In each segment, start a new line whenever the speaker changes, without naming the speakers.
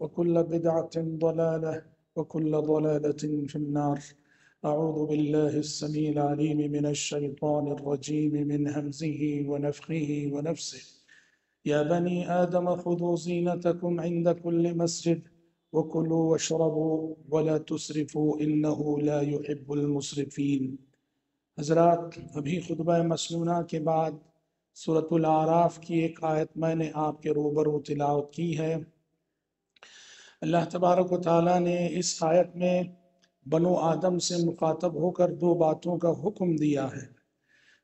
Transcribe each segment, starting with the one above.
وكل بدعة ضلالة وكل ضلالة في النار. أعوذ بالله السميع العليم من الشيطان الرجيم من همزه ونفخه ونفسه. يا بني آدم خذوا زينتكم عند كل مسجد وكلوا واشربوا ولا تسرفوا إنه لا يحب المسرفين. حضرات، ابھی خطبہ مسنونہ کے بعد سورة العراف کی ایک آیت میں نے آپ کے روبرو تلاوت کی ہے۔ اللہ تبارک و تعالیٰ نے اس آیت میں بنو آدم سے مخاطب ہو کر دو باتوں کا حکم دیا ہے۔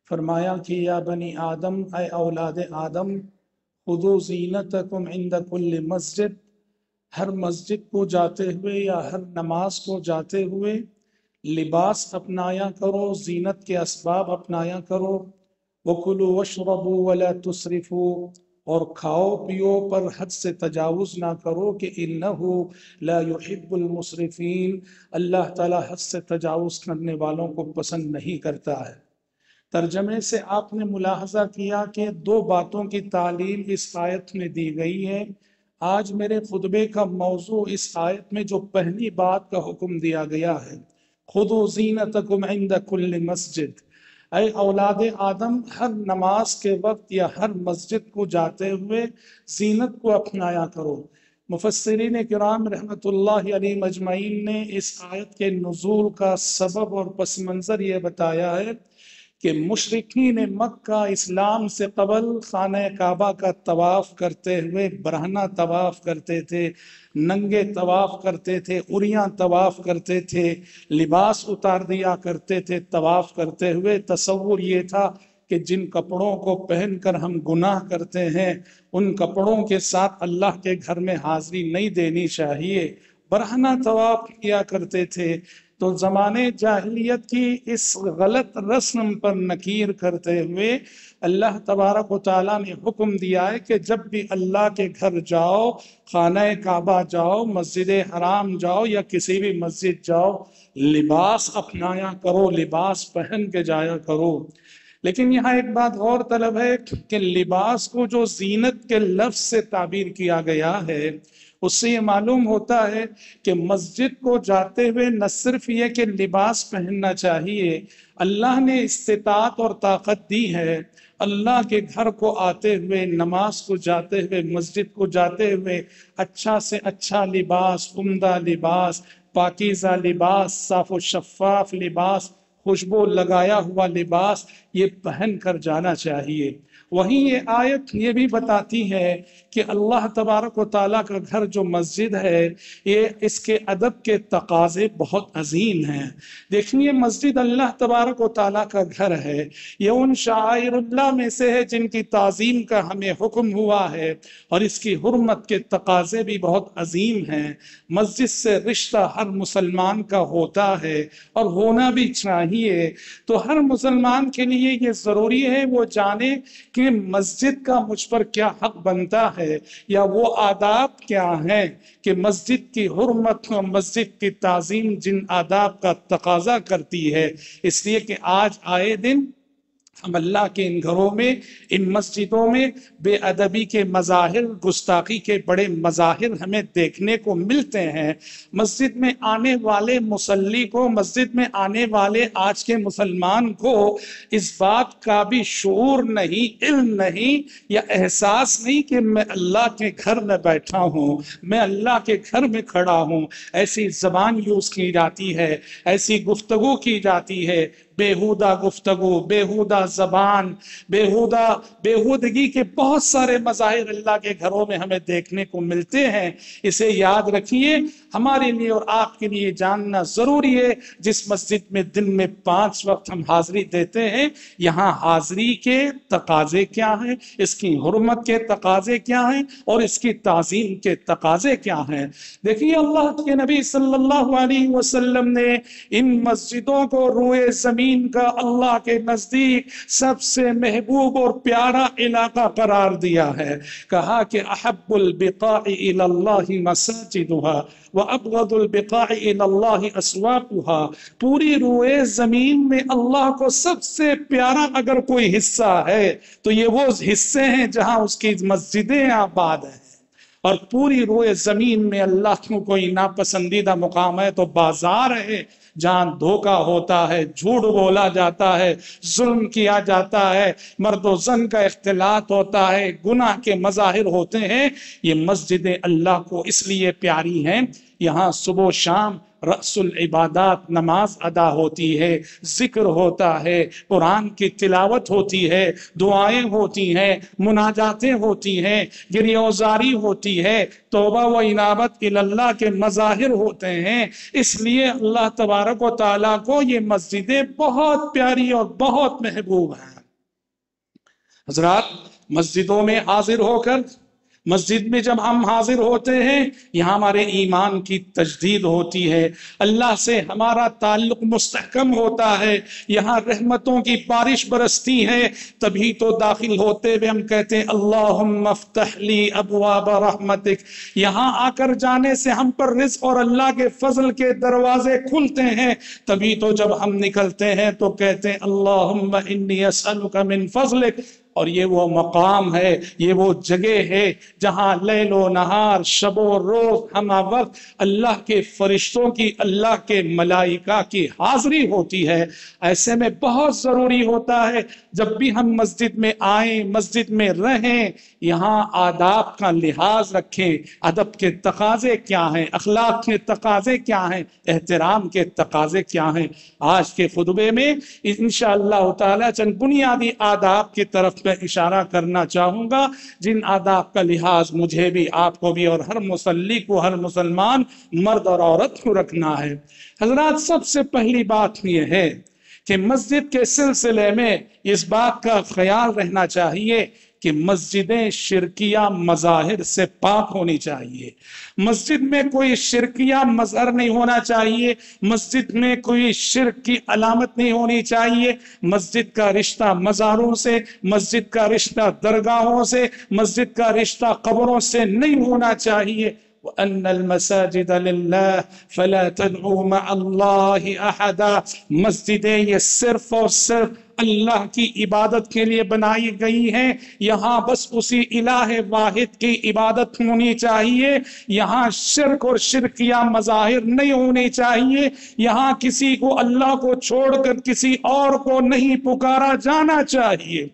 فرمایا کہ یا بنی آدم، اے اولاد آدم خدو زینتکم عند کل مسجد۔ ہر مسجد کو جاتے ہوئے یا ہر نماز کو جاتے ہوئے لباس اپنایا کرو، زینت کے اسباب اپنایا کرو۔ وَكُلُوا وَاشْرَبُوا وَلَا تُسْرِفُوا۔ اور کھاؤ پیو پر حد سے تجاوز نہ کرو کہ انہو لا يحب المصرفین، اللہ تعالی حد سے تجاوز کرنے والوں کو پسند نہیں کرتا ہے۔ ترجمے سے آپ نے ملاحظہ کیا کہ دو باتوں کی تعلیم اس آیت میں دی گئی ہے۔ آج میرے خطبے کا موضوع اس آیت میں جو پہلی بات کا حکم دیا گیا ہے۔ خُذُوا زِينَتَكُمْ عِنْدَ كُلِّ مسجد۔ اے اولاد آدم، ہر نماز کے وقت یا ہر مسجد کو جاتے ہوئے زینت کو اپنایا کرو۔ مفسرین کرام رحمت اللہ علی مجمعین نے اس آیت کے نزول کا سبب اور پس منظر یہ بتایا ہے کہ مشرقین مکہ اسلام سے قبل خانہ کعبہ کا طواف کرتے ہوئے برہنہ طواف کرتے تھے، ننگے طواف کرتے تھے اریاں طواف کرتے تھے، لباس اتار دیا کرتے تھے، طواف کرتے ہوئے تصور یہ تھا کہ جن کپڑوں کو پہن کر ہم گناہ کرتے ہیں، ان کپڑوں کے ساتھ اللہ کے گھر میں حاضری نہیں دینی چاہیے۔ برہنہ طواف کیا کرتے تھے تو زمانے جاہلیت کی اس غلط رسم پر نکیر کرتے ہوئے اللہ تبارک و تعالیٰ نے حکم دیا ہے کہ جب بھی اللہ کے گھر جاؤ، خانہ کعبہ جاؤ، مسجد حرام جاؤ یا کسی بھی مسجد جاؤ، لباس اپنایا کرو، لباس پہن کے جایا کرو۔ لیکن یہاں ایک بات غور طلب ہے کہ لباس کو جو زینت کے لفظ سے تعبیر کیا گیا ہے اس سے یہ معلوم ہوتا ہے کہ مسجد کو جاتے ہوئے نہ صرف یہ کہ لباس پہننا چاہیے، اللہ نے استطاعت اور طاقت دی ہے۔ اللہ کے گھر کو آتے ہوئے، نماز کو جاتے ہوئے، مسجد کو جاتے ہوئے اچھا سے اچھا لباس، عمدہ لباس، پاکیزہ لباس، صاف و شفاف لباس، خوشبو لگایا ہوا لباس، یہ پہن کر جانا چاہیے۔ وہیں یہ آیت یہ بھی بتاتی ہے کہ اللہ تبارک و تعالیٰ کا گھر جو مسجد ہے، یہ اس کے ادب کے تقاضے بہت عظیم ہیں۔ دیکھیں مسجد اللہ تبارک و تعالیٰ کا گھر ہے۔ یہ ان شاعر اللہ میں سے ہے جن کی تعظیم کا ہمیں حکم ہوا ہے اور اس کی حرمت کے تقاضے بھی بہت عظیم ہیں۔ مسجد سے رشتہ ہر مسلمان کا ہوتا ہے اور ہونا بھی چاہیے۔ تو ہر مسلمان کے لیے یہ ضروری ہے وہ جانے کہ مسجد کا مجھ پر کیا حق بنتا ہے یا وہ آداب کیا ہیں کہ مسجد کی حرمت اور مسجد کی تعظیم جن آداب کا تقاضا کرتی ہے؟ اس لیے کہ آج آئے دن ہم اللہ کے ان گھروں میں، ان مسجدوں میں بے ادبی کے مظاہر، گستاخی کے بڑے مظاہر ہمیں دیکھنے کو ملتے ہیں۔ مسجد میں آنے والے مسلی کو، مسجد میں آنے والے آج کے مسلمان کو اس بات کا بھی شعور نہیں، علم نہیں یا احساس نہیں کہ میں اللہ کے گھر میں بیٹھا ہوں، میں اللہ کے گھر میں کھڑا ہوں۔ ایسی زبان یوز کی جاتی ہے، ایسی گفتگو کی جاتی ہے۔ بےحودہ گفتگو، بےحودہ زبان، بےحودہ، بےحودگی کے بہت سارے مظاہر اللہ کے گھروں میں ہمیں دیکھنے کو ملتے ہیں۔ اسے یاد رکھیے، ہمارے لیے اور آپ کے لیے جاننا ضروری ہے۔ جس مسجد میں دن میں پانچ وقت ہم حاضری دیتے ہیں، یہاں حاضری کے تقاضے کیا ہیں؟ اس کی حرمت کے تقاضے کیا ہیں؟ اور اس کی تعظیم کے تقاضے کیا ہیں؟ دیکھیے، اللہ کے نبی صلی اللہ علیہ وسلم نے ان مسجدوں کو روئے زمین زمین کا اللہ کے نزدیک سب سے محبوب اور پیارا علاقہ قرار دیا ہے۔ کہا کہ احب البقاء اللہ مساجدها وابغض البقاء اللہ اسواقها پوری روئے زمین میں اللہ کو سب سے پیارا اگر کوئی حصہ ہے تو یہ وہ حصے ہیں جہاں اس کی مسجدیں آباد ہیں۔ اور پوری روئے زمین میں اللہ کو کوئی ناپسندیدہ مقام ہے تو بازار ہے۔ جہاں دھوکہ ہوتا ہے، جھوٹ بولا جاتا ہے، ظلم کیا جاتا ہے، مرد و زن کا اختلاط ہوتا ہے، گناہ کے مظاہر ہوتے ہیں۔ یہ مسجد اللہ کو اس لیے پیاری ہیں، یہاں صبح و شام رأس العبادات نماز ادا ہوتی ہے، ذکر ہوتا ہے، قرآن کی تلاوت ہوتی ہے، دعائیں ہوتی ہیں، مناجاتیں ہوتی ہیں گریوزاری ہوتی ہے، توبہ و عنابت اللہ کے مظاہر ہوتے ہیں۔ اس لیے اللہ تبارک و تعالیٰ کو یہ مسجدیں بہت پیاری اور بہت محبوب ہیں۔ حضرات، مسجدوں میں حاضر ہو کر مسجد میں جب ہم حاضر ہوتے ہیں، یہاں ہمارے ایمان کی تجدید ہوتی ہے۔ اللہ سے ہمارا تعلق مستحکم ہوتا ہے۔ یہاں رحمتوں کی بارش برستی ہے۔ تبھی تو داخل ہوتے ہوئے ہم کہتے ہیں، اللہم افتح لی ابواب رحمتک یہاں آ کر جانے سے ہم پر رزق اور اللہ کے فضل کے دروازے کھلتے ہیں۔ تبھی تو جب ہم نکلتے ہیں تو کہتے ہیں، اللہم انی اسألک من فضلک اور یہ وہ مقام ہے، یہ وہ جگہ ہے جہاں لیل و نہار، شب و روز ہما وقت اللہ کے فرشتوں کی، اللہ کے ملائکہ کی حاضری ہوتی ہے۔ ایسے میں بہت ضروری ہوتا ہے، جب بھی ہم مسجد میں آئیں، مسجد میں رہیں، یہاں آداب کا لحاظ رکھیں۔ ادب کے تقاضے کیا ہیں؟ اخلاق کے تقاضے کیا ہیں؟ احترام کے تقاضے کیا ہیں؟ آج کے خطبے میں انشاءاللہ تعالی چند بنیادی آداب کی طرف پہ اشارہ کرنا چاہوں گا۔ جن آداب کا لحاظ مجھے بھی، آپ کو بھی اور ہر مسلی کو، ہر مسلمان مرد اور عورت کو رکھنا ہے۔ حضرات، سب سے پہلی بات یہ ہے کہ مسجد کے سلسلے میں اس بات کا خیال رہنا چاہیے کہ مسجدیں شرکیہ مظاہر سے پاک ہونی چاہیے۔ مسجد میں کوئی شرکیہ مظہر نہیں ہونا چاہیے۔ مسجد میں کوئی شرک کی علامت نہیں ہونی چاہیے۔ مسجد کا رشتہ مزاروں سے، مسجد کا رشتہ درگاہوں سے، مسجد کا رشتہ قبروں سے نہیں ہونا چاہیے۔ وَأَنَّ الْمَسَاجِدَ لِلَّهِ فَلَا تَدْعُوا مَعَ اللَّهِ أَحَدًا۔ مسجدیں یہ صرف اور صرف اللہ کی عبادت کے لیے بنائی گئی ہیں۔ یہاں بس اسی الہ واحد کی عبادت ہونی چاہیے۔ یہاں شرک اور شرکیہ مظاہر نہیں ہونی چاہیے۔ یہاں کسی کو اللہ کو چھوڑ کر کسی اور کو نہیں پکارا جانا چاہیے۔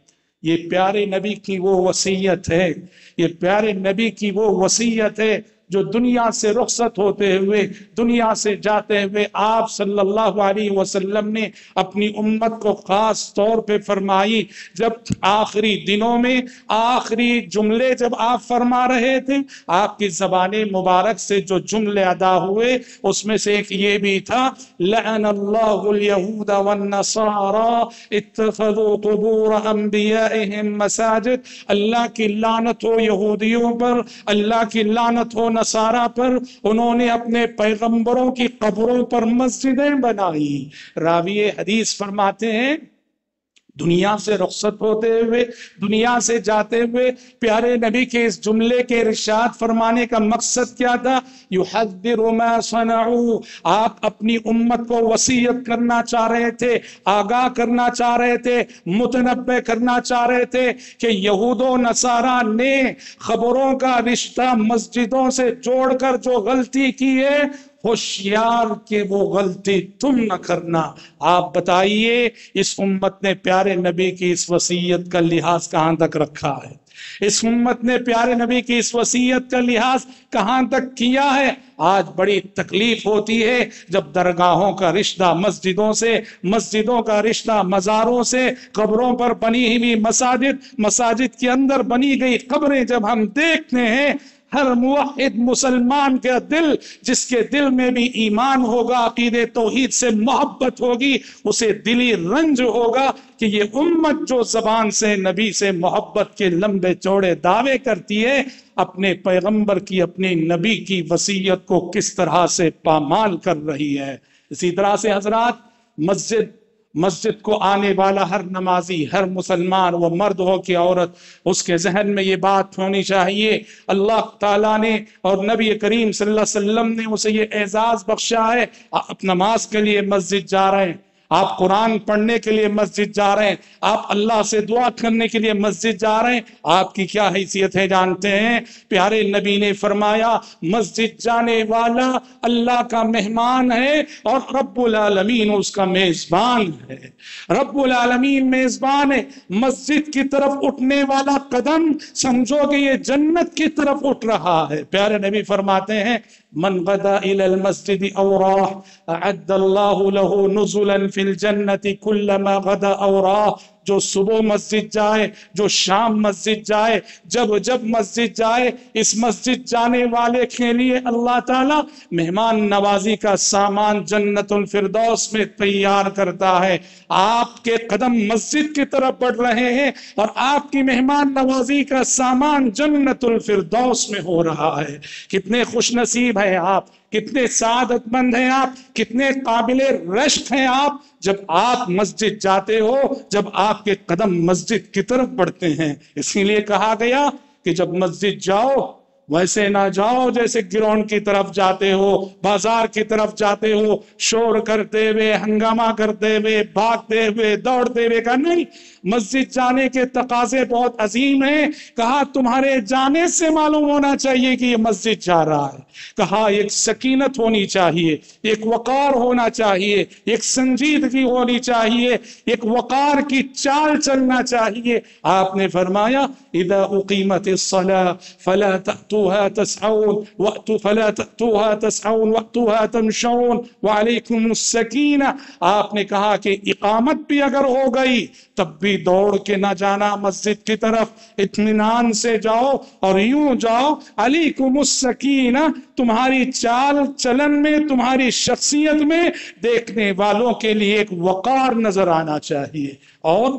یہ پیارے نبی کی وہ وسیعت ہے۔ یہ پیارے نبی کی وہ وسیعت ہے۔ جو دنیا سے رخصت ہوتے ہوئے، دنیا سے جاتے ہوئے آپ صلی اللہ علیہ وسلم نے اپنی امت کو خاص طور پہ فرمائی۔ جب آخری دنوں میں، آخری جملے جب آپ فرما رہے تھے، آپ کی زبان مبارک سے جو جملے ادا ہوئے، اس میں سے ایک یہ بھی تھا، لعن اللہ الیہود والنصارى اتخذوا قبور انبیائهم مساجد۔ اللہ کی لعنت ہو یہودیوں پر، اللہ کی لعنت ہو نصارہ پر انہوں نے اپنے پیغمبروں کی قبروں پر مسجدیں بنائی۔ راوی حدیث فرماتے ہیں دنیا سے رخصت ہوتے ہوئے، دنیا سے جاتے ہوئے، پیارے نبی کے اس جملے کے ارشاد فرمانے کا مقصد کیا تھا؟ یحذر ما صنعوا۔ آپ اپنی امت کو وسیعت کرنا چاہ رہے تھے، آگاہ کرنا چاہ رہے تھے، متنبع کرنا چاہ رہے تھے کہ یہود و نصارہ نے خبروں کا رشتہ مسجدوں سے جوڑ کر جو غلطی کی ہے ہوشیار کہ وہ غلطی تم نہ کرنا۔ آپ بتائیے، اس امت نے پیارے نبی کی اس وسیعت کا لحاظ کہاں تک رکھا ہے؟ اس امت نے پیارے نبی کی اس وسیعت کا لحاظ کہاں تک کیا ہے؟ آج بڑی تکلیف ہوتی ہے جب درگاہوں کا رشتہ مسجدوں سے، مسجدوں کا رشتہ مزاروں سے، قبروں پر بنی ہوئی مساجد مساجد کے اندر بنی گئی قبریں جب ہم دیکھتے ہیں ہر موحد مسلمان کا دل جس کے دل میں بھی ایمان ہوگا، عقید توحید سے محبت ہوگی، اسے دلی رنج ہوگا کہ یہ امت جو زبان سے، نبی سے محبت کے لمبے چوڑے دعوے کرتی ہے، اپنے پیغمبر کی، اپنے نبی کی وسیعت کو کس طرح سے پامال کر رہی ہے۔ اسی طرح سے حضرات مسجد مسجد کو آنے والا ہر نمازی، ہر مسلمان وہ مرد ہو کہ عورت، اس کے ذہن میں یہ بات ہونی چاہیے۔ اللہ تعالیٰ نے اور نبی کریم صلی اللہ علیہ وسلم نے اسے یہ اعزاز بخشا ہے، آپ نماز کے لیے مسجد جا رہے ہیں۔ آپ قرآن پڑھنے کے لیے مسجد جا رہے ہیں، آپ اللہ سے دعا کرنے کے لیے مسجد جا رہے ہیں، آپ کی کیا حیثیت ہے جانتے ہیں؟ پیارے نبی نے فرمایا، مسجد جانے والا اللہ کا مہمان ہے اور رب العالمین اس کا میزبان ہے۔ رب العالمین میزبان ہے۔ مسجد کی طرف اٹھنے والا قدم سمجھو کہ یہ جنت کی طرف اٹھ رہا ہے۔ پیارے نبی فرماتے ہیں، من غدا الى المسجد او راح اعد الله له نزلا في الجنة كلما غدا أوراه. جو صبح مسجد جائے، جو شام مسجد جائے، جب جب مسجد جائے، اس مسجد جانے والے کے لیے اللہ تعالی مہمان نوازی کا سامان جنت الفردوس میں تیار کرتا ہے۔ آپ کے قدم مسجد کی طرف بڑھ رہے ہیں اور آپ کی مہمان نوازی کا سامان جنت الفردوس میں ہو رہا ہے۔ کتنے خوش نصیب ہیں آپ، کتنے سعادت مند ہیں آپ، کتنے قابل رشت ہیں آپ جب آپ مسجد جاتے ہو، جب آپ کے قدم مسجد کی طرف بڑھتے ہیں۔ اسی لیے کہا گیا کہ جب مسجد جاؤ ویسے نہ جاؤ جیسے گراؤنڈ کی طرف جاتے ہو، بازار کی طرف جاتے ہو، شور کرتے ہوئے، ہنگامہ کرتے ہوئے، بھاگتے ہوئے، دوڑتے ہوئے کا نہیں، مسجد جانے کے تقاضے بہت عظیم ہیں۔ کہا، تمہارے جانے سے معلوم ہونا چاہیے کہ یہ مسجد جا رہا ہے۔ کہا، ایک سکینت ہونی چاہیے، ایک وقار ہونا چاہیے، ایک سنجیدگی ہونی چاہیے، ایک وقار کی چال چلنا چاہیے۔ آپ نے فرمایا، اذا اقیمت الصلاة فلا تأتوها تسعون وقتوا فلا تأتوها تسعون وقتوها تمشون. وعليكم السكينة آپ نے کہا کہ اقامت بھی اگر ہو گئی، تب بھی دوڑ کے نہ جانا مسجد کی طرف، اطمینان سے جاؤ اور یوں جاؤ، علیکم السکینہ، تمہاری چال چلن میں، تمہاری شخصیت میں دیکھنے والوں کے لیے ایک وقار نظر آنا چاہیے۔ اور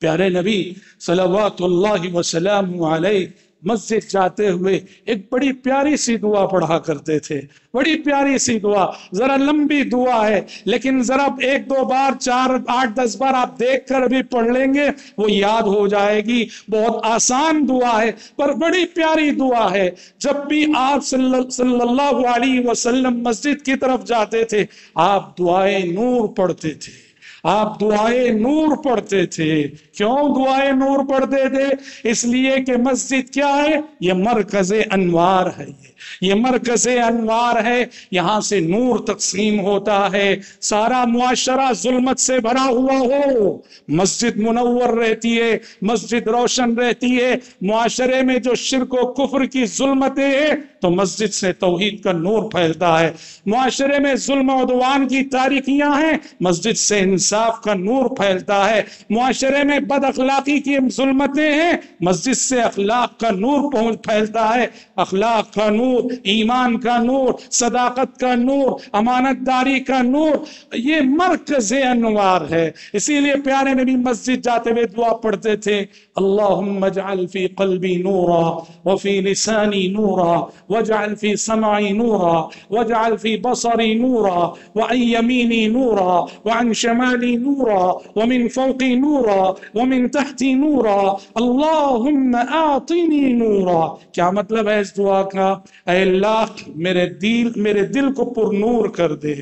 پیارے نبی صلوات اللہ وسلم علیہ مسجد جاتے ہوئے ایک بڑی پیاری سی دعا پڑھا کرتے تھے۔ بڑی پیاری سی دعا، ذرا لمبی دعا ہے، لیکن ذرا ایک دو بار، چار، آٹھ، دس بار آپ دیکھ کر بھی پڑھ لیں گے، وہ یاد ہو جائے گی۔ بہت آسان دعا ہے، پر بڑی پیاری دعا ہے۔ جب بھی آپ صلی اللہ علیہ وسلم مسجد کی طرف جاتے تھے، آپ دعائیں نور پڑھتے تھے۔ آپ دعائیں نور پڑھتے تھے۔ کیوں دعائیں نور پڑھتے تھے؟ اس لیے کہ مسجد کیا ہے؟ یہ مرکز انوار ہے یہ۔ یہ مرکز انوار ہے، یہاں سے نور تقسیم ہوتا ہے۔ سارا معاشرہ ظلمت سے بھرا ہوا ہو۔ مسجد منور رہتی ہے، مسجد روشن رہتی ہے۔ معاشرے میں جو شرک و کفر کی ظلمتیں ہیں، تو مسجد سے توحید کا نور پھیلتا ہے۔ معاشرے میں ظلم و عدوان کی تاریخیاں ہیں، مسجد سے انصاف کا نور پھیلتا ہے۔ معاشرے میں بد اخلاقی کی ظلمتیں ہیں، مسجد سے اخلاق کا نور پھیلتا ہے۔ اخلاق کا نور نور، ایمان کا نور، صداقت کا نور امانت داری کا نور، یہ مرکز انوار ہے۔ اسی لیے پیارے نبی مسجد جاتے ہوئے دعا پڑھتے تھے، اللہم اجعل فی قلبی نورا وفی لسانی نورا، واجعل في سمعي نورا، واجعل في بصري نورا وعن يميني نورا وعن شمالي لي نورا ومن فوقي نورا ومن تحتي نورا۔ اللهم اعطني نورا۔ کیا مطلب ہے اس دعا کا؟ اے اللہ میرے دل میرے دل کو پر نور کر دے۔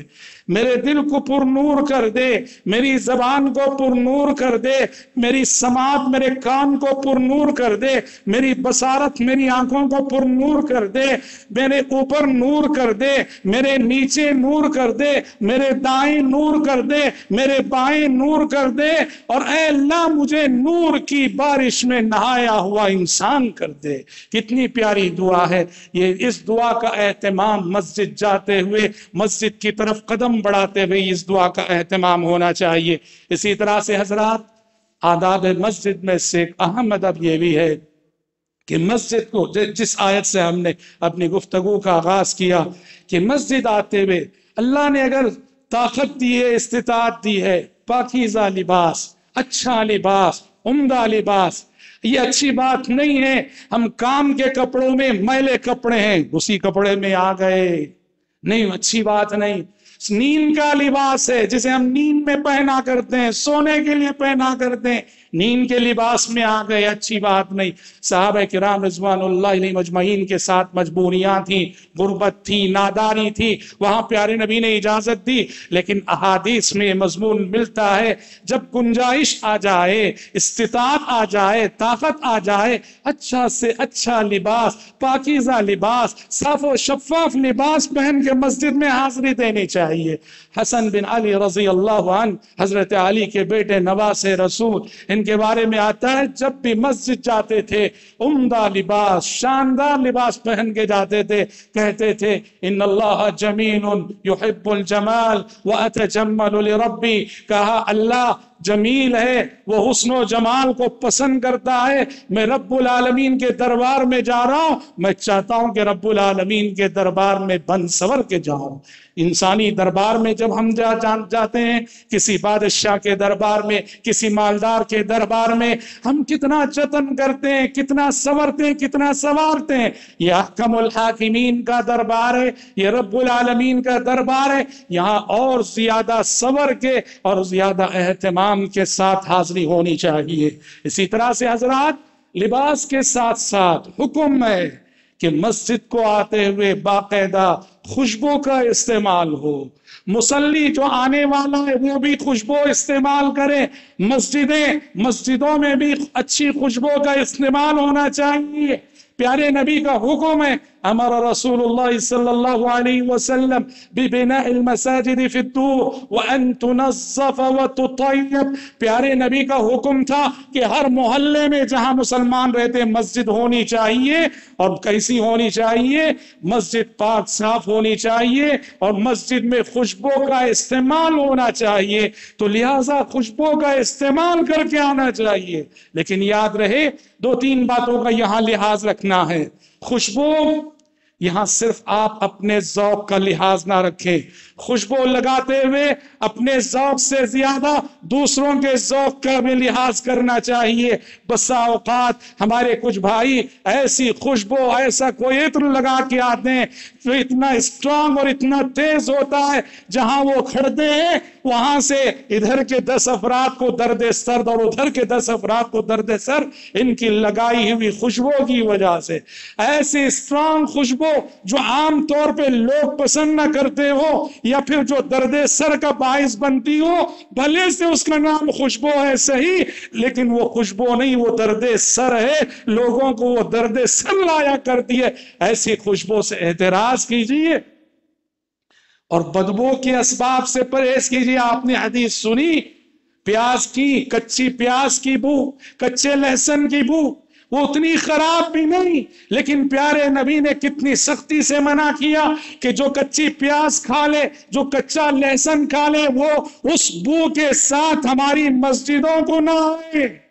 میرے دل کو پر نور کر دے، میری زبان کو پر نور کر دے، میری سماعت میرے کان کو پر نور کر دے، میری بصارت میری آنکھوں کو پر نور کر دے، میرے اوپر نور کر دے، میرے نیچے نور کر دے، میرے دائیں نور کر دے، میرے بائیں نور کر دے، اور اے اللہ مجھے نور کی بارش میں نہایا ہوا انسان کر دے۔ کتنی پیاری دعا ہے۔ یہ اس دعا کا اہتمام مسجد جاتے ہوئے مسجد کی طرف قدم بڑھاتے ہوئے اس دعا کا اہتمام ہونا چاہیے۔ اسی طرح سے حضرات آداب مسجد میں سے ایک اہم ادب یہ بھی ہے کہ مسجد کو جس آیت سے ہم نے اپنی گفتگو کا آغاز کیا کہ مسجد آتے ہوئے اللہ نے اگر طاقت دی ہے، استطاعت دی ہے، پاکیزہ لباس اچھا لباس، عمدہ لباس، یہ اچھی بات نہیں ہے۔ ہم کام کے کپڑوں میں میلے کپڑے ہیں، اسی کپڑے میں آ گئے۔ نہیں، اچھی بات نہیں۔ نیند کا لباس ہے جسے ہم نیند میں پہنا کرتے ہیں، سونے کے لیے پہنا کرتے ہیں۔ نیند کے لباس میں آ گئے، اچھی بات نہیں۔ صحابہ کرام رضوان اللہ علیہ مجمعین کے ساتھ مجبوریاں تھیں، غربت تھی ناداری تھی، وہاں پیارے نبی نے اجازت دی۔ لیکن احادیث میں مضمون ملتا ہے، جب گنجائش آ جائے، استطاعت آ جائے، طاقت آ جائے اچھا سے اچھا لباس، پاکیزہ لباس، صاف و شفاف لباس پہن کے مسجد میں حاضری دینی چاہیے۔ حسن بن علی رضی اللہ عنہ، حضرت علی کے بیٹے نواز رسول ان کے بارے میں آتا ہے، جب بھی مسجد جاتے تھے، عمدہ لباس، شاندار لباس پہن کے جاتے تھے، کہتے تھے، ان اللہ جمیل یحب الجمال واتجمل لربی. کہا، اللہ جمیل ہے، وہ حسن و جمال کو پسند کرتا ہے، میں رب العالمین کے دربار میں جا رہا ہوں، میں چاہتا ہوں کہ رب العالمین کے دربار میں بند سور کے جاؤں انسانی دربار میں جب ہم جا جاتے ہیں، کسی بادشاہ کے دربار میں، کسی مالدار کے دربار میں ہم کتنا جتن کرتے ہیں، کتنا سورتے ہیں، کتنا سوارتے ہیں۔ یہ حکم الحاکمین کا دربار ہے، یہ رب العالمین کا دربار ہے۔ یہاں اور زیادہ سور کے اور زیادہ اہتمام کے ساتھ حاضری ہونی چاہیے۔ اسی طرح سے حضرات لباس کے ساتھ ساتھ حکم ہے کہ مسجد کو آتے ہوئے باقاعدہ خوشبو کا استعمال ہو۔ مسلی جو آنے والا ہے وہ بھی خوشبو استعمال کرے۔ مسجدیں، مسجدوں میں بھی اچھی خوشبو کا استعمال ہونا چاہیے۔ پیارے نبی کا حکم ہے امر رسول اللہ صلی اللہ علیہ وسلم ببناء المساجد فی الدور وان تنظف وتطیب پیارے نبی کا حکم تھا کہ ہر محلے میں جہاں مسلمان رہتے مسجد ہونی چاہیے اور کیسی ہونی چاہیے؟ مسجد پاک صاف ہونی چاہیے اور مسجد میں خوشبو کا استعمال ہونا چاہیے۔ تو لہٰذا خوشبو کا استعمال کر کے آنا چاہیے۔ لیکن یاد رہے، دو تین باتوں کا یہاں لحاظ رکھنا ہے۔ خوشبو یہاں صرف آپ اپنے ذوق کا لحاظ نہ رکھیں۔ خوشبو لگاتے ہوئے اپنے ذوق سے زیادہ دوسروں کے ذوق کا بھی لحاظ کرنا چاہیے۔ بسا اوقات ہمارے کچھ بھائی ایسی خوشبو، ایسا کوئی عطر لگا کے آتے ہیں جو اتنا اسٹرانگ اور اتنا تیز ہوتا ہے، جہاں وہ کھڑتے ہیں، وہاں سے ادھر کے دس افراد کو درد سرد اور ادھر کے دس افراد کو درد سر، ان کی لگائی ہوئی خوشبو کی وجہ سے۔ ایسی اسٹرانگ خوشبو جو عام طور پہ لوگ پسند نہ کرتے ہو یا پھر جو درد سر کا باعث بنتی ہو بھلے سے اس کا نام خوشبو ہے صحیح، لیکن وہ خوشبو نہیں، وہ درد سر ہے۔ لوگوں کو وہ درد سر لایا کرتی ہے۔ ایسی خوشبو سے احتراز کیجیے۔ اور بدبو کے اسباب سے پرہیز کیجیے، آپ نے حدیث سنی۔ پیاز کی، کچی پیاز کی بو، کچے لہسن کی بو، وہ اتنی خراب بھی نہیں، لیکن پیارے نبی نے کتنی سختی سے منع کیا کہ جو کچی پیاز کھا لے، جو کچا لہسن کھا لے، وہ اس بو کے ساتھ ہماری مسجدوں کو نہ آئے۔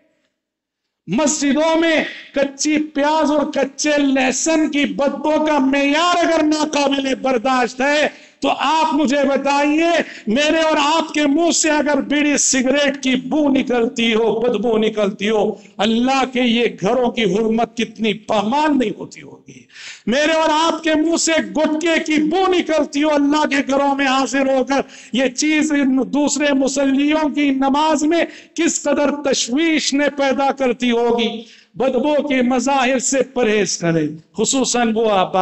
مسجدوں میں کچی پیاز اور کچے لہسن کی بدبو کا معیار اگر ناقابل برداشت ہے تو آپ مجھے بتائیے، میرے اور آپ کے منہ سے اگر بیڑی سگریٹ کی بو نکلتی ہو، بدبو نکلتی ہو، اللہ کے یہ گھروں کی حرمت کتنی پامال نہیں ہوتی ہوگی۔ میرے اور آپ کے منہ سے گٹکے کی بو نکلتی ہو، اللہ کے گھروں میں حاضر ہو کر یہ چیز دوسرے مسلیوں کی نماز میں کس قدر تشویش نے پیدا کرتی ہوگی۔ بدبو کے مظاہر سے پرہیز کریں، خصوصاً وہ آپ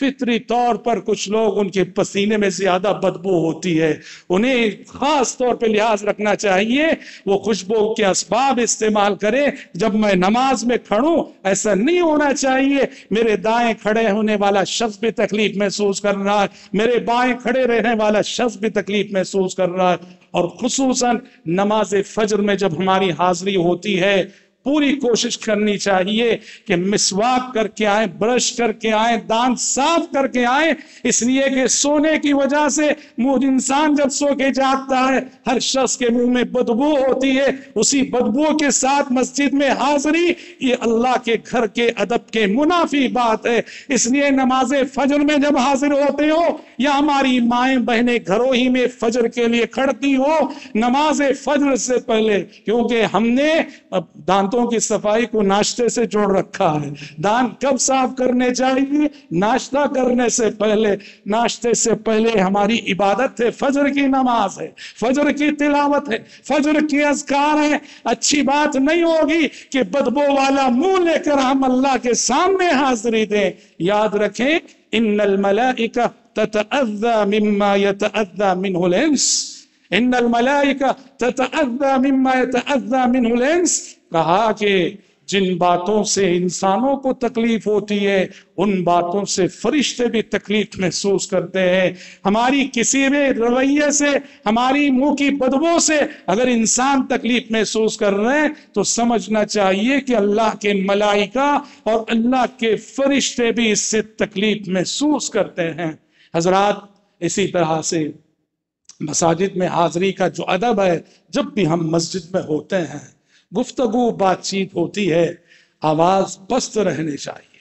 فطری طور پر کچھ لوگ ان کے پسینے میں زیادہ بدبو ہوتی ہے۔ انہیں خاص طور پہ لحاظ رکھنا چاہیے، وہ خوشبو کے اسباب استعمال کرے جب میں نماز میں کھڑوں، ایسا نہیں ہونا چاہیے۔ میرے دائیں کھڑے ہونے والا شخص بھی تکلیف محسوس کر رہا ہے۔ میرے بائیں کھڑے رہنے والا شخص بھی تکلیف محسوس کر رہا ہے۔ اور خصوصاً نماز فجر میں جب ہماری حاضری ہوتی ہے پوری کوشش کرنی چاہیے کہ مسواک کر کے آئیں، برش کر کے آئیں دانت صاف کر کے آئیں۔ اس لیے کہ سونے کی وجہ سے منہ انسان جب سو کے جاتا ہے، ہر شخص کے منہ میں بدبو ہوتی ہے۔ اسی بدبو کے ساتھ مسجد میں حاضری، یہ اللہ کے گھر کے ادب کے منافی بات ہے۔ اس لیے نماز فجر میں جب حاضر ہوتے ہو، یا ہماری مائیں بہنیں گھروں ہی میں فجر کے لیے کھڑتی ہو، نماز فجر سے پہلے، کیونکہ ہم نے دانتوں دانتوں کی صفائی کو ناشتے سے جوڑ رکھا ہے۔ دان کب صاف کرنے چاہیے؟ ناشتہ کرنے سے پہلے، ناشتے سے پہلے ہماری عبادت ہے۔ فجر کی نماز ہے، فجر کی تلاوت ہے، فجر کی اذکار ہے اچھی بات نہیں ہوگی کہ بدبو والا منہ لے کر ہم اللہ کے سامنے حاضری دیں۔ یاد رکھیں، ان الملائکہ تتأذى مما يتأذى منه الانس۔ ان الملائکہ تتأذى مما يتأذى منه الانس۔ کہا کہ جن باتوں سے انسانوں کو تکلیف ہوتی ہے، ان باتوں سے فرشتے بھی تکلیف محسوس کرتے ہیں۔ ہماری کسی بھی رویے سے، ہماری منہ کی بدبو سے اگر انسان تکلیف محسوس کر رہے ہیں، تو سمجھنا چاہیے کہ اللہ کے ملائکہ اور اللہ کے فرشتے بھی اس سے تکلیف محسوس کرتے ہیں۔ حضرات، اسی طرح سے مساجد میں حاضری کا جو ادب ہے، جب بھی ہم مسجد میں ہوتے ہیں گفتگو بات چیت ہوتی ہے، آواز پست رہنی چاہیے۔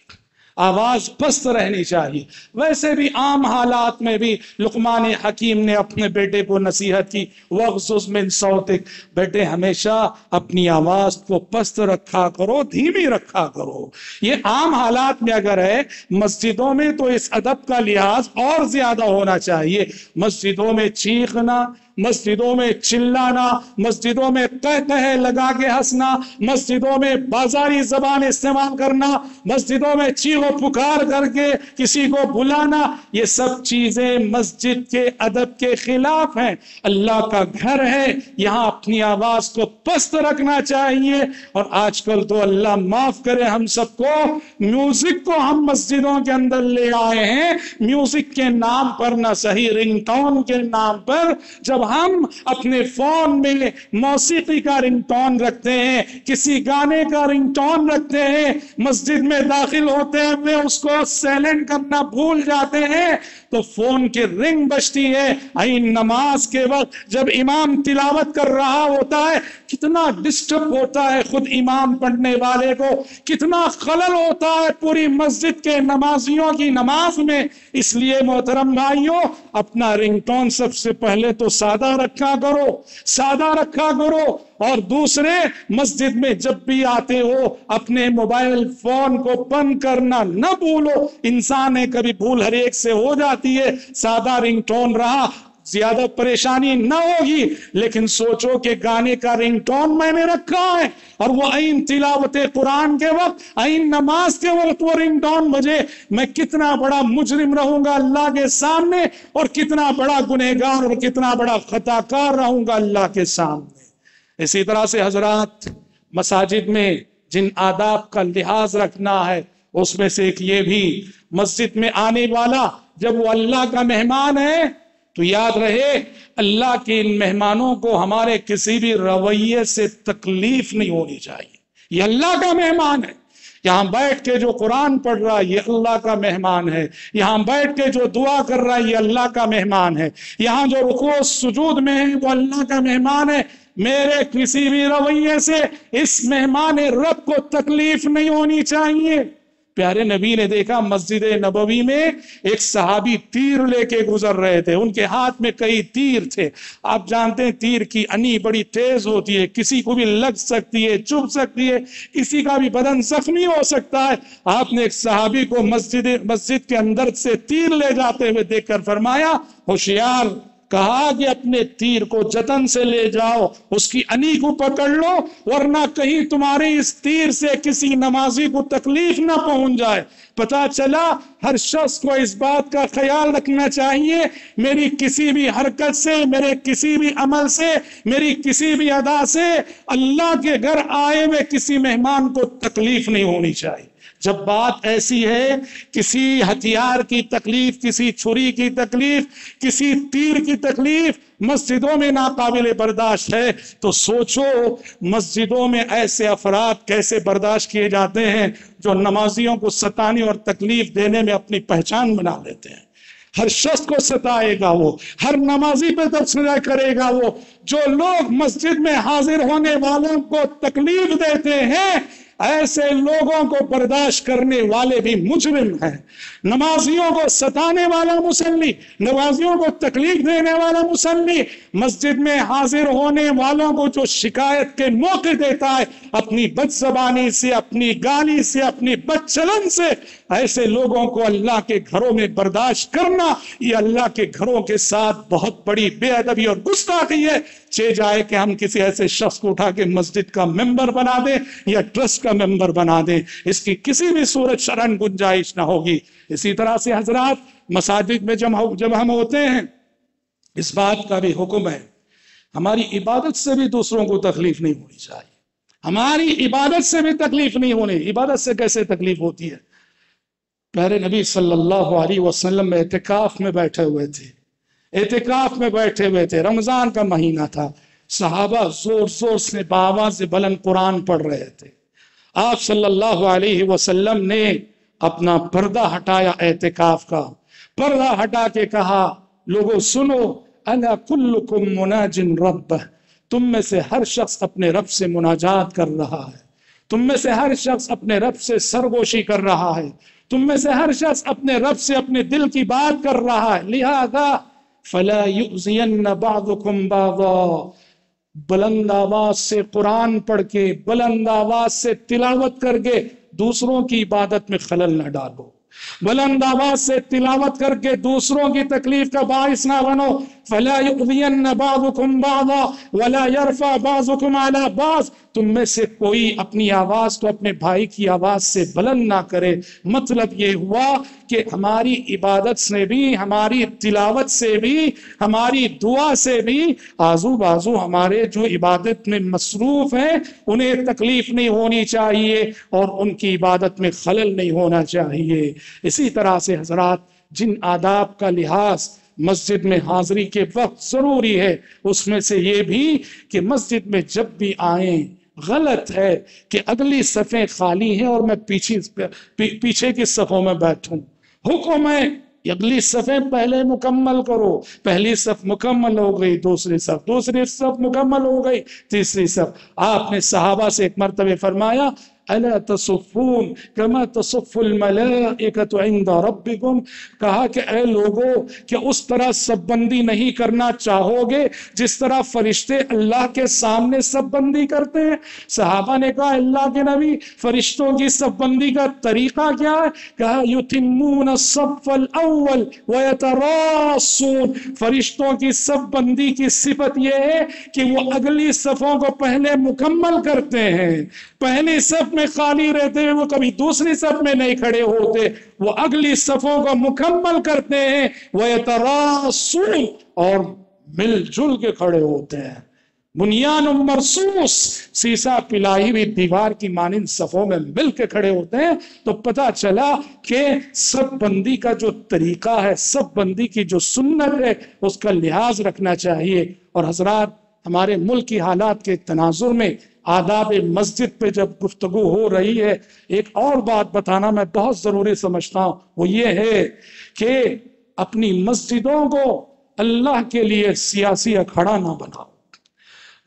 آواز پست رہنی چاہیے۔ ویسے بھی عام حالات میں بھی لقمان حکیم نے اپنے بیٹے کو نصیحت کی وغزز من صوتک۔ بیٹے، ہمیشہ اپنی آواز کو پست رکھا کرو، دھیمی رکھا کرو۔ یہ عام حالات میں اگر ہے، مسجدوں میں تو اس ادب کا لحاظ اور زیادہ ہونا چاہیے۔ مسجدوں میں چیخنا مسجدوں میں چلانا، مسجدوں میں لگا کے ہنسنا، مسجدوں میں بازاری زبان استعمال کرنا، مسجدوں میں چیغ و پکار کر کے کسی کو بلانا، یہ سب چیزیں مسجد کے ادب کے خلاف ہیں۔ اللہ کا گھر ہے، یہاں اپنی آواز کو پست رکھنا چاہیے۔ اور آج کل تو اللہ معاف کرے ہم سب کو، میوزک کو ہم مسجدوں کے اندر لے آئے ہیں۔ میوزک کے نام پر نہ صحیح رنگ ٹون کے نام پر، جب ہم اپنے فون میں موسیقی کا رنگ ٹون رکھتے ہیں، کسی گانے کا رنگ ٹون رکھتے ہیں، مسجد میں داخل ہوتے ہوئے اس کو سیلنٹ کرنا بھول جاتے ہیں۔ تو فون کے رنگ بچتی ہے۔ نماز کے وقت جب امام تلاوت کر رہا ہوتا ہے کتنا ڈسٹرب ہوتا ہے خود امام پڑھنے والے کو، کتنا خلل ہوتا ہے پوری مسجد کے نمازیوں کی نماز میں۔ اس لیے محترم بھائیوں، اپنا رنگ ٹون سب سے پہلے تو سادہ رکھا کرو، سادہ رکھا کرو۔ اور دوسرے، مسجد میں جب بھی آتے ہو، اپنے موبائل فون کو بند کرنا نہ بھولو۔ انسان ہے، کبھی بھول ہر ایک سے ہو جاتی ہے۔ سادہ رنگ ٹون رہا۔ زیادہ پریشانی نہ ہوگی، لیکن سوچو کہ گانے کا رنگ ٹون میں نے رکھا ہے اور وہ این تلاوت قرآن کے وقت این نماز کے وقت وہ رنگ ٹون بجے میں کتنا بڑا مجرم رہوں گا اللہ کے سامنے اور کتنا بڑا گنہگار اور کتنا بڑا خطا کار رہوں گا اللہ کے سامنے۔ اسی طرح سے حضرات، مساجد میں جن آداب کا لحاظ رکھنا ہے، اس میں سے ایک یہ بھی، مسجد میں آنے والا جب وہ اللہ کا مہمان ہے تو یاد رہے، اللہ کے ان مہمانوں کو ہمارے کسی بھی رویے سے تکلیف نہیں ہونی چاہیے۔ یہ اللہ کا مہمان ہے۔ یہاں بیٹھ کے جو قرآن پڑھ رہا ہے، یہ اللہ کا مہمان ہے۔ یہاں بیٹھ کے جو دعا کر رہا ہے، یہ اللہ کا مہمان ہے۔ یہاں جو رکو سجود میں ہے، وہ اللہ کا مہمان ہے۔ میرے کسی بھی رویے سے اس مہمان رب کو تکلیف نہیں ہونی چاہیے۔ پیارے نبی نے دیکھا مسجد نبوی میں ایک صحابی تیر لے کے گزر رہے تھے، ان کے ہاتھ میں کئی تیر تھے۔ آپ جانتے ہیں تیر کی انی بڑی تیز ہوتی ہے، کسی کو بھی لگ سکتی ہے چپ سکتی ہے، کسی کا بھی بدن زخمی ہو سکتا ہے۔ آپ نے ایک صحابی کو مسجد مسجد کے اندر سے تیر لے جاتے ہوئے دیکھ کر فرمایا، ہوشیار کہا کہ اپنے تیر کو جتن سے لے جاؤ، اس کی انی کو پکڑ لو، ورنہ کہیں تمہاری اس تیر سے کسی نمازی کو تکلیف نہ پہنچ جائے۔ پتا چلا، ہر شخص کو اس بات کا خیال رکھنا چاہیے، میری کسی بھی حرکت سے، میرے کسی بھی عمل سے، میری کسی بھی ادا سے، اللہ کے گھر آئے ہوئے کسی مہمان کو تکلیف نہیں ہونی چاہیے۔ جب بات ایسی ہے، کسی ہتھیار کی تکلیف، کسی چھری کی تکلیف، کسی تیر کی تکلیف مسجدوں میں ناقابل برداشت ہے، تو سوچو مسجدوں میں ایسے افراد کیسے برداشت کیے جاتے ہیں جو نمازیوں کو ستانے اور تکلیف دینے میں اپنی پہچان بنا لیتے ہیں۔ ہر شخص کو ستائے گا وہ، ہر نمازی پہ تبصرہ کرے گا وہ۔ جو لوگ مسجد میں حاضر ہونے والوں کو تکلیف دیتے ہیں ایسے لوگوں کو برداشت کرنے والے بھی مجرم ہیں۔ نمازیوں کو ستانے والا مسلی نمازیوں کو تکلیف دینے والا مسلی مسجد میں حاضر ہونے والوں کو جو شکایت کے موقع دیتا ہے، اپنی بد زبانی سے، اپنی گالی سے، اپنی بد چلن سے، ایسے لوگوں کو اللہ کے گھروں میں برداشت کرنا، یہ اللہ کے گھروں کے ساتھ بہت بڑی بے ادبی اور گستاخی ہے۔ چے جائے کہ ہم کسی ایسے شخص کو اٹھا کے مسجد کا ممبر بنا دیں یا ٹرسٹ کا ممبر بنا دیں، اس کی کسی بھی صورت شرن گنجائش نہ ہوگی۔ اسی طرح سے حضرات مساجد میں جب ہم ہوتے ہیں، اس بات کا بھی حکم ہے، ہماری عبادت سے بھی دوسروں کو تکلیف نہیں ہونی چاہیے۔ ہماری عبادت سے بھی تکلیف نہیں ہونی۔ عبادت سے کیسے تکلیف ہوتی ہے؟ پیارے نبی صلی اللہ علیہ وسلم اعتکاف میں بیٹھے ہوئے تھے۔ اعتکاف میں بیٹھے ہوئے تھے۔ رمضان کا مہینہ تھا۔ صحابہ زور زور سے باواز بلند قرآن پڑھ رہے تھے۔ آپ صلی اللہ علیہ وسلم نے اپنا پردہ ہٹایا اعتکاف کا۔ پردہ ہٹا کے کہا، لوگوں، سنو، انا کلکم مناجن رب تم میں سے ہر شخص اپنے رب سے مناجات کر رہا ہے۔ تم میں سے ہر شخص اپنے رب سے سرگوشی کر رہا ہے۔ تم میں سے ہر شخص اپنے رب سے اپنے دل کی بات کر رہا ہے۔ لہذا فلا يؤذين بعضكم بعضا. بلند آواز سے قرآن پڑھ کے، بلند آواز سے تلاوت کر کے دوسروں کی عبادت میں خلل نہ ڈالو۔ بلند آواز سے تلاوت کر کے دوسروں کی تکلیف کا باعث نہ بنو. فلا يؤذين بعضكم بعضا ولا يرفع بعضكم على بعض. تم میں سے کوئی اپنی آواز کو اپنے بھائی کی آواز سے بلند نہ کرے. مطلب یہ ہوا کہ ہماری عبادت سے بھی، ہماری تلاوت سے بھی، ہماری دعا سے بھی آزو بازو ہمارے جو عبادت میں مصروف ہیں، انہیں تکلیف نہیں ہونی چاہیے اور ان کی عبادت میں خلل نہیں ہونا چاہیے. اسی طرح سے حضرات، جن آداب کا لحاظ مسجد میں حاضری کے وقت ضروری ہے، اس میں سے یہ بھی کہ مسجد میں جب بھی آئیں، غلط ہے کہ اگلی صفیں خالی ہیں اور میں پیچھے کی صفوں میں بیٹھوں؟ حکم ہے اگلی صفیں پہلے مکمل کرو۔ پہلی صف مکمل ہو گئی، دوسری صف دوسری صف مکمل ہو گئی، تیسری صف۔ آپ نے صحابہ سے ایک مرتبہ فرمایا الا تصفون کما تصف الملائکت عند ربکم کہا کہ اے لوگو کہ اس طرح سب بندی نہیں کرنا چاہو گے جس طرح فرشتے اللہ کے سامنے سب بندی کرتے ہیں؟ صحابہ نے کہا، اللہ کے نبی، فرشتوں کی سب بندی کا طریقہ کیا ہے؟ کہا، یتمون الصف الاول ویتراسون فرشتوں کی سب بندی کی صفت یہ ہے کہ وہ اگلی صفوں کو پہلے مکمل کرتے ہیں۔ پہلی صف میں خالی رہتے ہیں، وہ کبھی دوسری صف میں نہیں کھڑے ہوتے، وہ اگلی صفوں کو مکمل کرتے ہیں، وہ اعتراض اور مل جل کے کھڑے ہوتے ہیں۔ بنیان مرسوس سیسا پلائی ہوئی دیوار کی مانند صفوں میں مل کے کھڑے ہوتے ہیں۔ تو پتا چلا کہ سب بندی کا جو طریقہ ہے، سب بندی کی جو سنت ہے، اس کا لحاظ رکھنا چاہیے۔ اور حضرات، ہمارے ملک کی حالات کے تناظر میں آداب مسجد پہ جب گفتگو ہو رہی ہے، ایک اور بات بتانا میں بہت ضروری سمجھتا ہوں، وہ یہ ہے کہ اپنی مسجدوں کو اللہ کے لیے سیاسی اکھڑا نہ بناؤ۔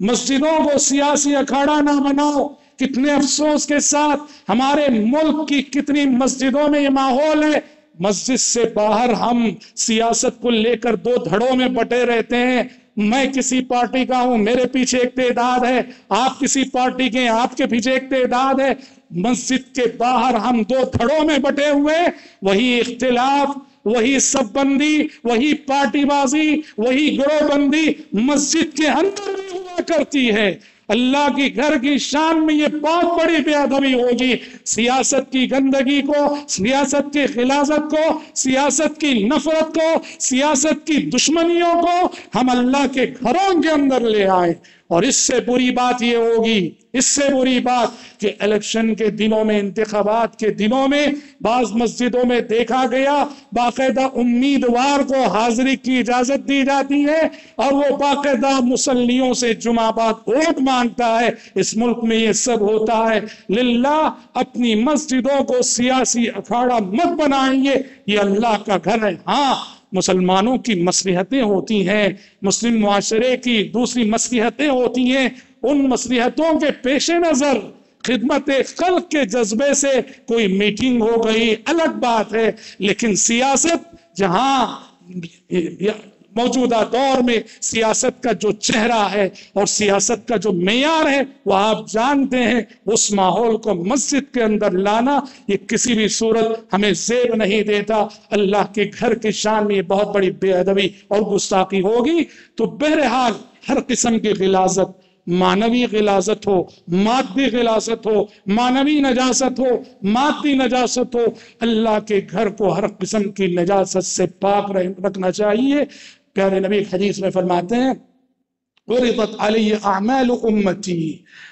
مسجدوں کو سیاسی اکھڑا نہ بناؤ۔ کتنے افسوس کے ساتھ ہمارے ملک کی کتنی مسجدوں میں یہ ماحول ہے۔ مسجد سے باہر ہم سیاست کو لے کر دو دھڑوں میں بٹے رہتے ہیں۔ میں کسی پارٹی کا ہوں، میرے پیچھے ایک تعداد ہے، آپ کسی پارٹی کے آپ کے پیچھے ایک تعداد ہے۔ مسجد کے باہر ہم دو دھڑوں میں بٹے ہوئے، وہی اختلاف، وہی سب بندی، وہی پارٹی بازی، وہی گروہ بندی مسجد کے اندر بھی ہوا کرتی ہے۔ اللہ کی گھر کی شان میں یہ بہت بڑی بے ادبی ہوگی۔ سیاست کی گندگی کو، سیاست کی خلافت کو، سیاست کی نفرت کو، سیاست کی دشمنیوں کو ہم اللہ کے گھروں کے اندر لے آئے۔ اور اس سے بری بات یہ ہوگی، اس سے بری بات کہ الیکشن کے دنوں میں، انتخابات کے دنوں میں بعض مسجدوں میں دیکھا گیا باقاعدہ امیدوار کو حاضری کی اجازت دی جاتی ہے اور وہ باقاعدہ مسلیوں سے جمعہ بعد ووٹ مانگتا ہے۔ اس ملک میں یہ سب ہوتا ہے۔ للہ، اپنی مسجدوں کو سیاسی اکھاڑا مت بنائیں گے یہ اللہ کا گھر ہے۔ ہاں مسلمانوں کی مصلحتیں ہوتی ہیں، مسلم معاشرے کی دوسری مصلحتیں ہوتی ہیں۔ ان مصلحتوں کے پیش نظر خدمت خلق کے جذبے سے کوئی میٹنگ ہو گئی، الگ بات ہے۔ لیکن سیاست جہاں موجودہ دور میں سیاست کا جو چہرہ ہے اور سیاست کا جو معیار ہے، وہ آپ جانتے ہیں، اس ماحول کو مسجد کے اندر لانا، یہ کسی بھی صورت ہمیں زیب نہیں دیتا۔ اللہ کے گھر کی شان میں یہ بہت بڑی بے ادبی اور گستاخی ہوگی۔ تو بہرحال ہر قسم کی غلازت مانوی غلازت ہو، مادی غلازت ہو مانوی نجاست ہو، مادی نجاست ہو، اللہ کے گھر کو ہر قسم کی نجاست سے پاک رکھنا چاہیے۔ پیارے نبی حدیث میں فرماتے ہیں ورضت علی اعمال امتی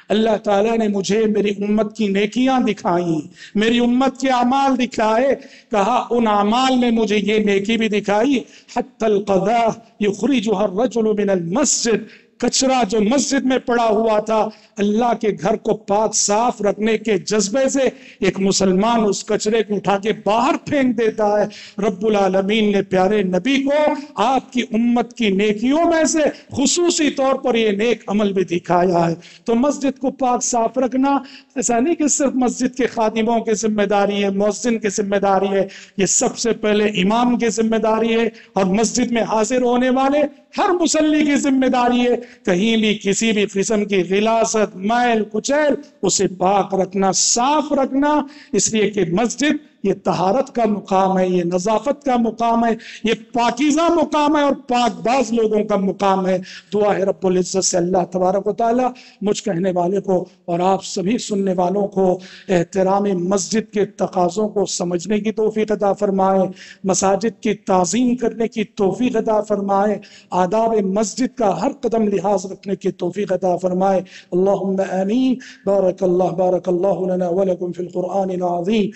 اللہ تعالیٰ نے مجھے میری امت کی نیکیاں دکھائیں، میری امت کے اعمال دکھائے، کہا، ان اعمال میں مجھے یہ نیکی بھی دکھائی حتی القضاء یخرجها الرجل من المسجد کچرا جو مسجد میں پڑا ہوا تھا، اللہ کے گھر کو پاک صاف رکھنے کے جذبے سے ایک مسلمان اس کچرے کو اٹھا کے باہر پھینک دیتا ہے۔ رب العالمین نے پیارے نبی کو آپ کی امت کی نیکیوں میں سے خصوصی طور پر یہ نیک عمل بھی دکھایا ہے۔ تو مسجد کو پاک صاف رکھنا ایسا نہیں کہ صرف مسجد کے خادموں کی ذمہ داری ہے محسن کی ذمہ داری ہے، یہ سب سے پہلے امام کی ذمہ داری ہے اور مسجد میں حاضر ہونے والے ہر مسلی کی ذمہ داری ہے، کہیں بھی کسی بھی قسم کی غلاست میل کچیل، اسے پاک رکھنا، صاف رکھنا، اس لیے کہ مسجد یہ تہارت کا مقام ہے، یہ نظافت کا مقام ہے، یہ پاکیزہ مقام ہے اور پاک باز لوگوں کا مقام ہے۔ دعا ہے رب العزت سے اللہ تبارک و تعالی مجھ کہنے والے کو اور آپ سبھی سننے والوں کو احترام مسجد کے تقاضوں کو سمجھنے کی توفیق عطا فرمائے، مساجد کی تعظیم کرنے کی توفیق عطا فرمائے، آداب مسجد کا ہر قدم لحاظ رکھنے کی توفیق عطا فرمائے۔ اللہم آمین۔ بارک اللہ بارک اللہ لنا ولکم فی القرآن العظیم۔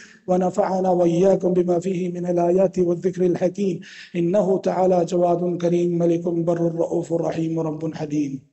ونفعنا وإياكم بما فيه من الآيات والذكر الحكيم. إنه تعالى جواد كريم ملك بر الرؤوف الرحيم رب حليم